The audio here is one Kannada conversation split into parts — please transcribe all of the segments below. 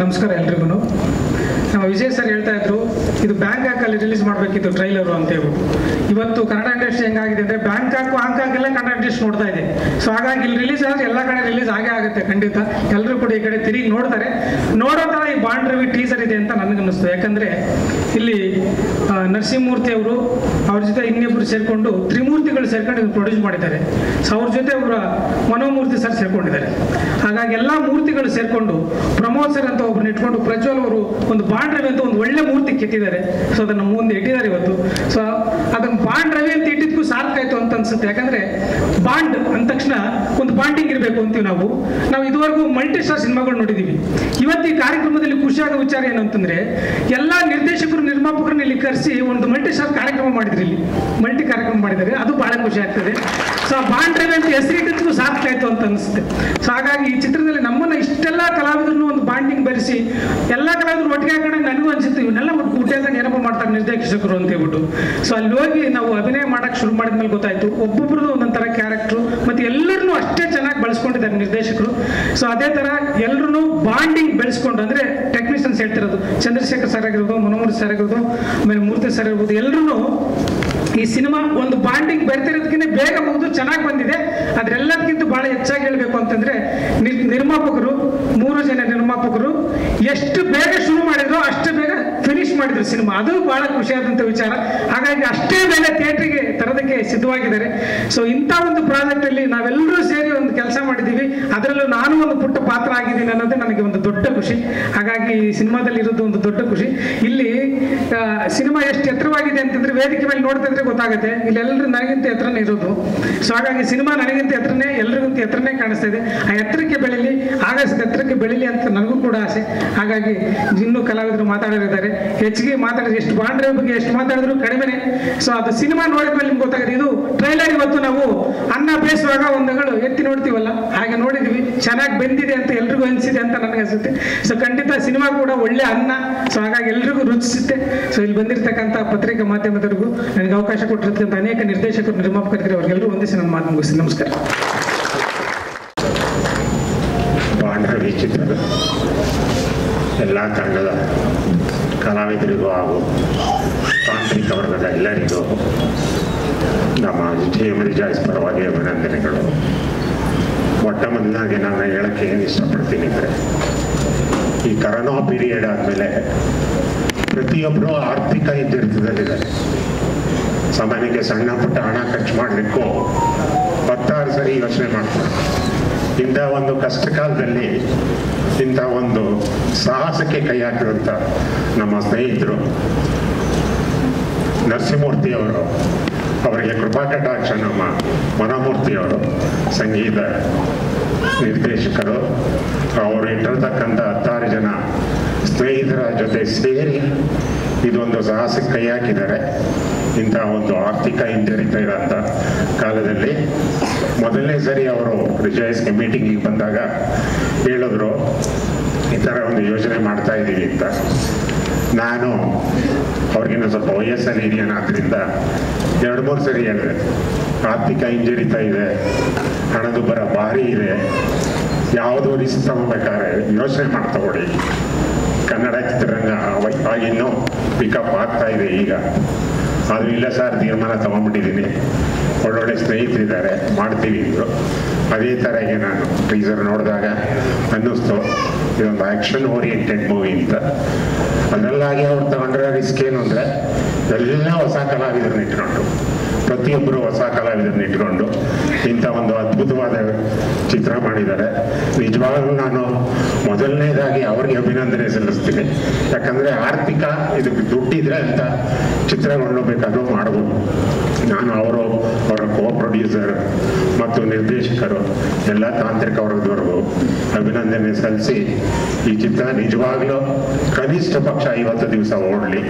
ನಮಸ್ಕಾರ ಎಲ್ರಿಗೂ ನಮ್ಮ ವಿಜಯ್ ಸರ್ ಹೇಳ್ತಾ ಇದ್ರು, ಇದು ಬ್ಯಾಂಕಾಕಲ್ಲಿ ರಿಲೀಸ್ ಮಾಡಬೇಕಿತ್ತು ಟ್ರೈಲರು ಅಂತ ಹೇಳ್ಬಿಟ್ಟು. ಇವತ್ತು ಕನ್ನಡ ಇಂಡಸ್ಟ್ರಿ ಹೆಂಗಾಗಿದೆ ಅಂದರೆ ಬ್ಯಾಂಕಾಕ್ ಹಾಂಕಾಂಗ್ ಎಲ್ಲ ಕನ್ನಡ ಇಂಡಸ್ಟ್ರಿ ನೋಡ್ತಾ ಇದೆ. ಸೊ ಹಾಗಾಗಿ ಇಲ್ಲಿ ರಿಲೀಸ್ ಆದರೆ ಎಲ್ಲ ಕಡೆ ರಿಲೀಸ್ ಆಗೇ ಆಗುತ್ತೆ ಖಂಡಿತ. ಎಲ್ಲರೂ ಕೂಡ ಈ ಕಡೆ ತಿರುಗಿ ನೋಡ್ತಾರೆ. ನೋಡೋ ಥರ ಈ ಬಾಂಡ್ ರವಿ ಟೀಸರ್ ಇದೆ ಅಂತ ನನಗನ್ನಿಸ್ತು ಯಾಕಂದರೆ ಇಲ್ಲಿ ನರಸಿಂಹಮೂರ್ತಿ ಅವರು, ಅವ್ರ ಜೊತೆ ಇನ್ನಿಬ್ರು ಸೇರ್ಕೊಂಡು ತ್ರಿಮೂರ್ತಿಗಳು ಸೇರ್ಕೊಂಡು ಪ್ರೊಡ್ಯೂಸ್ ಮಾಡಿದ್ದಾರೆ. ಸೊ ಅವ್ರ ಜೊತೆ ಅವರ ಮನೋಮೂರ್ತಿ ಸರ್ ಸೇರ್ಕೊಂಡಿದ್ದಾರೆ. ಹಾಗಾಗಿ ಎಲ್ಲ ಮೂರ್ತಿಗಳು ಸೇರ್ಕೊಂಡು ಪ್ರಮೋದ್ ಸರ್ ಅಂತ ಒಬ್ಬರನ್ನ ಇಟ್ಕೊಂಡು ಪ್ರಜ್ವಲ್ ಅವರು ಒಂದು ಬಾಂಡ್ ರವಿ ಅಂತ ಒಂದು ಒಳ್ಳೆ ಮೂರ್ತಿ ಕೆತ್ತಿದ್ದಾರೆ. ಸೊ ಅದನ್ನ ಮುಂದೆ ಇಟ್ಟಿದ್ದಾರೆ ಇವತ್ತು. ಸೊ ಅದನ್ನ ಬಾಂಡ್ ರವಿ ಅಂತ ಇಟ್ಟಿದ್ಕು ಸಾರ್ಥಕ ಆಯ್ತು ಅಂತ ಅನ್ಸುತ್ತೆ. ಯಾಕಂದ್ರೆ ಬಾಂಡ್ ಅಂದ ತಕ್ಷಣ ಒಂದು ಬಾಂಡಿಂಗ್ ಇರಬೇಕು ಅಂತೀವಿ ನಾವು. ನಾವು ಇದುವರೆಗೂ ಮಲ್ಟಿ ಸ್ಟಾರ್ ಸಿನಿಮಾಗಳು ನೋಡಿದೀವಿ. ಇವತ್ತು ಈ ಕಾರ್ಯಕ್ರಮದಲ್ಲಿ ಖುಷಿಯಾದ ವಿಚಾರ ಏನಂತಂದ್ರೆ ಎಲ್ಲಾ ನಿರ್ದೇಶಕರು, ನಿರ್ಮಾಪಕರನ್ನ ಇಲ್ಲಿ ಕರೆಸಿ ಒಂದು ಮಲ್ಟಿ ಸ್ಟಾರ್ ಕಾರ್ಯಕ್ರಮ ಮಾಡಿದ್ರಿ ಇಲ್ಲಿ. ಮಲ್ಟಿ ಕಾರ್ಯಕ್ರಮ ಮಾಡಿದ್ದಾರೆ. ಅದು ಬಹಳ ಖುಷಿ ಆಗ್ತದೆ. ಸೊ ಬಾಂಡ್ ರವಿ ಅಂತ ಹೆಸರಿಟ್ಟಿದ್ಕು ಸಾರ್ಥಕ ಆಯ್ತು ಅಂತ ಅನಿಸುತ್ತೆ. ಸೊ ಹಾಗಾಗಿ ಈ ಚಿತ್ರದಲ್ಲಿ ಒಂದು ಬೆರೆಸಿ ಎಲ್ಲ ಕಲಾವಿದರು ಒಟ್ಟಿಗೆ ಹಾಕೊಂಡಾಗ ನನಗೂ ಅನ್ಸುತ್ತೆ, ಇವನ್ನೆಲ್ಲ ಕೂಟ್ಯಾಗ ನೆನಪು ಮಾಡ್ತಾರೆ ನಿರ್ದೇಶಕರು ಅಂತ ಹೇಳ್ಬಿಟ್ಟು. ಸೊ ಅಲ್ಲಿ ಹೋಗಿ ನಾವು ಅಭಿನಯ ಮಾಡಕ್ ಶುರು ಮಾಡಿದ್ಮೇಲೆ ಗೊತ್ತಾಯ್ತು, ಒಬ್ಬೊಬ್ರದ್ದು ಒಂದೊಂಥರ ಕ್ಯಾರೆಕ್ಟ್ರು ಮತ್ತೆ ಎಲ್ಲರನ್ನೂ ಅಷ್ಟೇ ಚೆನ್ನಾಗಿ ಬಳಸ್ಕೊಂಡಿದ್ದಾರೆ ನಿರ್ದೇಶಕರು. ಸೊ ಅದೇ ತರ ಎಲ್ಲರೂ ಬಾಂಡಿಂಗ್ ಬೆಳೆಸ್ಕೊಂಡು, ಅಂದ್ರೆ ಟೆಕ್ನಿಷಿಯನ್ಸ್ ಹೇಳ್ತಿರೋದು, ಚಂದ್ರಶೇಖರ್ ಸರ್ ಆಗಿರ್ಬೋದು ಮನೋಮೂರ್ತಿ ಸರ್ ಆಗಿರ್ಬೋದು, ಆಮೇಲೆ ಮೂರ್ತಿ ಸರ್ ಇರ್ಬೋದು ಎಲ್ಲರೂ ಈ ಸಿನಿಮಾ ಒಂದು ಬಾಂಡಿಂಗ್ ಬರ್ತಿರೋದಕ್ಕಿಂತ ಬೇಗ ಮುಗಿದು ಚೆನ್ನಾಗಿ ಬಂದಿದೆ. ಅದ್ರೆಲ್ಲದಕ್ಕಿಂತ ಬಹಳ ಹೆಚ್ಚಾಗಿ ಹೇಳಬೇಕು ಅಂತಂದ್ರೆ, ನಿರ್- ನಿರ್ಮಾಪಕರು, ಮೂರು ಜನ ನಿರ್ಮಾಪಕರು ಎಷ್ಟು ಬೇಗ ಶುರು ಮಾಡಿದ್ರು ಅಷ್ಟು ಬೇಗ ಫಿನಿಶ್ ಮಾಡಿದ್ರು ಸಿನಿಮಾ. ಅದು ಬಹಳ ಖುಷಿಯಾದಂಥ ವಿಚಾರ. ಹಾಗಾಗಿ ಅಷ್ಟೇ ಬೇಗ ಥಿಯೇಟ್ರಿಗೆ ತರೋದಕ್ಕೆ ಸಿದ್ಧವಾಗಿದ್ದಾರೆ. ಸೊ ಇಂಥ ಒಂದು ಪ್ರಾಜೆಕ್ಟ್ ಅಲ್ಲಿ ನಾವೆಲ್ಲರೂ ಸೇರಿ ಒಂದು ಕೆಲಸ ಮಾಡಿದ್ದೀವಿ. ಅದರಲ್ಲೂ ನಾನು ಒಂದು ಪುಟ್ಟ ಪಾತ್ರ ಆಗಿದ್ದೀನಿ ಅನ್ನೋದು ನನಗೆ ಒಂದು ದೊಡ್ಡ ಖುಷಿ. ಹಾಗಾಗಿ ಈ ಸಿನಿಮಾದಲ್ಲಿ ಇರೋದು ಒಂದು ದೊಡ್ಡ ಖುಷಿ. ಇಲ್ಲಿ ಸಿನಿಮಾ ಎಷ್ಟು ಎತ್ತರವಾಗಿದೆ ಅಂತಂದ್ರೆ ವೇದಿಕೆ ಮೇಲೆ ನೋಡ್ತಾ ಇದ್ರೆ ಗೊತ್ತಾಗುತ್ತೆ. ಇಲ್ಲಿ ಎಲ್ಲರೂ ನನಗಿಂತ ಎತ್ತರನೇ ಇರೋದು. ಸೊ ಹಾಗಾಗಿ ಸಿನಿಮಾ ನನಗಿಂತ ಎತ್ತರನೇ, ಎಲ್ರಿಗಿಂತ ಎತ್ತರನೇ ಕಾಣಿಸ್ತಾ ಇದೆ. ಆ ಎತ್ತರಕ್ಕೆ ಬೆಳೀಲಿ, ಆಗಸ್ಟ್ ಎತ್ತರಕ್ಕೆ ಬೆಳೀಲಿ ಅಂತ ನನಗೂ ಕೂಡ ಆಸೆ. ಹಾಗಾಗಿ ಇನ್ನೂ ಕಲಾವಿದರು ಮಾತಾಡಿದ್ದಾರೆ ಹೆಚ್ಚಿಗೆ ಮಾತಾಡಿದ್ರೆ ಎಷ್ಟು ಬಾಂಡ್ರೆ ಬಗ್ಗೆ ಎಷ್ಟು ಮಾತಾಡಿದ್ರು ಕಡಿಮೆನೆ. ಸೊ ಅದು ಸಿನಿಮಾ ನೋಡಿದ್ಮೇಲೆ ನಿಮ್ಗೆ ಗೊತ್ತಾಗುತ್ತೆ. ಇದು ಟ್ರೈಲರ್ ಇವತ್ತು ನಾವು ಅನ್ನ ಬೇಯಿಸುವಾಗ ಒಂದುಗಳು ಎತ್ತಿ ನೋಡ್ತೀವಲ್ಲ? ಚೆನ್ನಾಗಿ ಬೆಂದಿದೆ ಅಂತ ಎಲ್ರಿಗೂ ಅನಿಸಿದೆ ಅಂತ ನನಗೆ ಅನ್ಸುತ್ತೆ. ಸೊ ಖಂಡಿತ ಸಿನಿಮಾ ಕೂಡ ಒಳ್ಳೆ ಅನ್ನ. ಸೊ ಹಾಗಾಗಿ ಎಲ್ರಿಗೂ ರುಚಿಸುತ್ತೆ. ಸೊ ಇಲ್ಲಿ ಬಂದಿರತಕ್ಕಂಥ ಪತ್ರಿಕಾ ಮಾಧ್ಯಮದವರಿಗೂ ನನಗೆ ಅವಕಾಶ ಕೊಟ್ಟಿರ್ತಕ್ಕಂಥ ಅನೇಕ ನಿರ್ದೇಶಕರು ನಿರ್ಮಾಪಕರಿಗೆ ಅವ್ರಿಗೆಲ್ಲರೂ ಒಂದೇ ನನ್ನ ಮಾತು ಮುಗಿಸಿ ನಮಸ್ಕಾರ. ಪಾಂಡವಿ ಚಿತ್ರದ ಎಲ್ಲ ತಂಡದ ಕಲಾವಿದರಿಗೂ ಹಾಗೂ ತಾಂತ್ರಿಕ ವರ್ಗದ ಎಲ್ಲರಿಗೂ ನಮ್ಮ ಜಯಮರಿ ಪರವಾಗಿ ಅಭಿನಂದನೆಗಳು. ಮೊದಲಾಗಿ ನಾನು ಹೇಳಕ್ಕೆ ಏನು ಇಷ್ಟಪಡ್ತೀನಿ ಅಂದರೆ, ಈ ಕರೋನಾ ಪೀರಿಯಡ್ ಆದಮೇಲೆ ಪ್ರತಿಯೊಬ್ಬರು ಆರ್ಥಿಕ ಇದ್ದಿರ್ತದಲ್ಲಿದ್ದಾರೆ ಸಾಮಾನ್ಯಕ್ಕೆ ಸಣ್ಣ ಪುಟ್ಟ ಹಣ ಖರ್ಚು ಮಾಡಲಿಕ್ಕೂ ಹತ್ತಾರು ಸರಿ ಯೋಚನೆ ಮಾಡ್ತಾರೆ. ಇಂಥ ಒಂದು ಕಷ್ಟ ಕಾಲದಲ್ಲಿ ಇಂಥ ಒಂದು ಸಾಹಸಕ್ಕೆ ಕೈ ಹಾಕಿದಂಥ ನಮ್ಮ ಸ್ನೇಹಿತರು ನರಸಿಂಹಮೂರ್ತಿಯವರು, ಅವರಿಗೆ ಕೃಪಾ ಕಟಾಕ್ಷ ನಮ್ಮ ಮನೋಮೂರ್ತಿಯವರು, ಸಂಗೀತ ನಿರ್ದೇಶಕರು ಅವರು ಇಟ್ಟಿರ್ತಕ್ಕಂಥ ಹತ್ತಾರು ಜನ ಸ್ನೇಹಿತರ ಜೊತೆ ಸೇರಿ ಇದೊಂದು ಸಾಹಸಕ್ಕೆ ಕೈ ಹಾಕಿದ್ದಾರೆ. ಇಂಥ ಒಂದು ಆರ್ಥಿಕ ಹಿಂಜರಿತ ಇರೋಂಥ ಕಾಲದಲ್ಲಿ ಮೊದಲನೇ ಸರಿ ಅವರು ರಿಜಾಯ್ಸ್ಗೆ ಮೀಟಿಂಗಿಗೆ ಬಂದಾಗ ಹೇಳಿದ್ರು, ಈ ಥರ ಒಂದು ಯೋಜನೆ ಮಾಡ್ತಾ ಇದ್ದೀವಿ ಅಂತ. ನಾನು ಅವ್ರಿಗಿನ್ನ ಸ್ವಲ್ಪ ವಯಸ್ಸಲ್ಲಿ ಹಿರಿಯನಾದ್ರಿಂದ ಎರಡು, ಮೂರು ಸರಿ ಹೇಳಿದೆ. ಆರ್ಥಿಕ ಹಿಂಜರಿತ ಇದೆ. ಹಣದುಬ್ಬರ ಭಾರಿ ಇದೆ. ಯಾವುದೋ ರಿಸ್ಕ್ ತಗೋಬೇಕಾದ್ರೆ ಯೋಚನೆ ಮಾಡಿ ತಗೊಳ್ಳಿ. ಕನ್ನಡ ಚಿತ್ರರಂಗ ಆಗಿನ್ನೂ ಪಿಕಪ್ ಆಗ್ತಾ ಇದೆ ಈಗ. ಆದ್ರೂ ಇಲ್ಲ ಸರ್, ತೀರ್ಮಾನ ತಗೊಂಡ್ಬಿಟ್ಟಿದ್ದೀನಿ. ಒಳ್ಳೊಳ್ಳೆ ಸ್ನೇಹಿತರಿದ್ದಾರೆ, ಮಾಡ್ತೀವಿ ಇದ್ರು ಅದೇ ಥರ ಈಗ ನಾನು ಟೀಸರ್ ನೋಡಿದಾಗ ಅನ್ನಿಸ್ತು. ಇದೊಂದು ಆ್ಯಕ್ಷನ್ ಓರಿಯೆಂಟೆಡ್ ಮೂವಿ ಅಂತ. ಅದರಲ್ಲಾಗಿ ಅವ್ರು ತಗೊಂಡ್ರೆ ರಿಸ್ಕ್ ಏನು ಅಂದರೆ, ಎಲ್ಲ ಹೊಸ ಕಲಾವಿದರನ್ನ ಇಟ್ಕೊಂಡು ಪ್ರತಿಯೊಬ್ಬರು ಹೊಸ ಕಲಾವಿದರನ್ನ ಇಟ್ಕೊಂಡು ಇಂಥ ಒಂದು ಅದ್ಭುತವಾದ ಚಿತ್ರ ಮಾಡಿದ್ದಾರೆ. ನಿಜವಾಗ್ಲೂ ನಾನು ಮೊದಲನೇದಾಗಿ ಅವ್ರಿಗೆ ಅಭಿನಂದನೆ ಸಲ್ಲಿಸ್ತೀನಿ. ಯಾಕಂದ್ರೆ ಆರ್ಥಿಕ ಇದಕ್ಕೆ ದುಡ್ಡಿದ್ರೆ ಅಂತ ಚಿತ್ರಗಳನ್ನು ಬೇಕಾದ್ರೂ ಮಾಡ್ಬೋದು. ನಾನು ಅವರು, ಅವರ ಕೋ ಪ್ರೊಡ್ಯೂಸರ್ ಮತ್ತು ನಿರ್ದೇಶಕರು ಎಲ್ಲ ತಾಂತ್ರಿಕ ವರ್ಗದವರೆಗೂ ಅಭಿನಂದನೆ ಸಲ್ಲಿಸಿ ಈ ಚಿತ್ರ ನಿಜವಾಗ್ಲೂ ಕನಿಷ್ಠ ಪಕ್ಷ ಐವತ್ತು ದಿವಸ ಓಡಲಿ.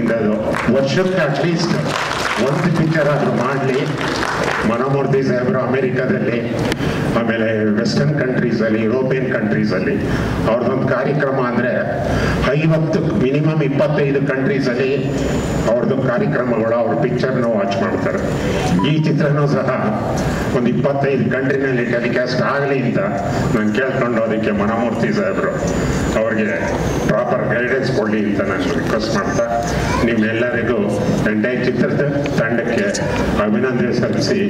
ಇಂಥದ್ದು ವರ್ಷಕ್ಕೆ ಅಟ್ಲೀಸ್ಟ್ ಒಂದು ಪಿಕ್ಚರ್ ಆದ್ರೂ ಮಾಡಲಿ. ಮನೋಮೂರ್ತಿ ಸಾಹೇಬರು ಅಮೆರಿಕಾದಲ್ಲಿ, ಆಮೇಲೆ ವೆಸ್ಟರ್ನ್ ಕಂಟ್ರೀಸ್ ಅಲ್ಲಿ ಯುರೋಪಿಯನ್ ಕಂಟ್ರೀಸ್ ಅಲ್ಲಿ, ಅವ್ರದ್ದೊಂದು ಕಾರ್ಯಕ್ರಮ ಅಂದ್ರೆ ಐವತ್ತು ಮಿನಿಮಮ್ ಇಪ್ಪತ್ತೈದು ಕಂಟ್ರೀಸಲ್ಲಿ ಅವ್ರದ್ದು ಕಾರ್ಯಕ್ರಮಗಳು, ಅವ್ರ ಪಿಕ್ಚರ್ನ ವಾಚ್ ಮಾಡ್ತಾರೆ. ಈ ಚಿತ್ರನೂ ಸಹ ಒಂದು ಇಪ್ಪತ್ತೈದು ಕಂಟ್ರಿನಲ್ಲಿ ಟೆಲಿಕಾಸ್ಟ್ ಆಗಲಿ ಅಂತ ನಾನು ಕೇಳ್ಕೊಂಡು ಅದಕ್ಕೆ ಮನಮೂರ್ತಿ ಸಾಹೇಬರು ಅವ್ರಿಗೆ ಪ್ರಾಪರ್ ಗೈಡೆನ್ಸ್ ಕೊಡಲಿ ಅಂತ ನಾನು ರಿಕ್ವೆಸ್ಟ್ ಮಾಡ್ತಾ, ನಿಮ್ಮೆಲ್ಲರಿಗೂ ಎಂಟೈ ಚಿತ್ರದ ತಂಡಕ್ಕೆ ಅಭಿನಂದನೆ ಸಲ್ಲಿಸಿ